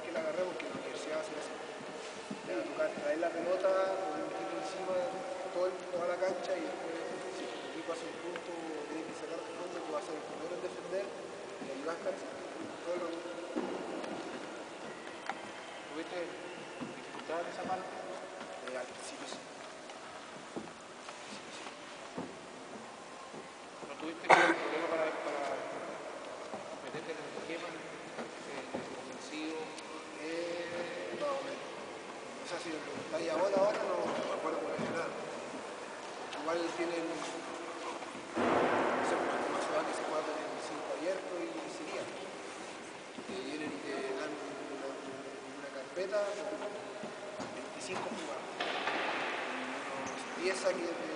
que la agarré porque la universidad hace eso. Te va a tocar traer la pelota tipo encima todo el- toda la cancha y después si el equipo hace un punto tiene que sacar un punto, tú vas a ser el primero en defender y ayudaste a todo lo ¿Tuviste dificultad en esa parte? eh, al principio sí. ¿No tuviste ningún problema para, para meterte en el esquema eh, O sea, si me preguntáis ahora, ahora no me acuerdo por nada. Igual tienen, no sé, una ciudad que se juega con el 5 abierto y sería. Te vienen y te dan una, una carpeta con 25 jugadas. Y unos 10 aquí de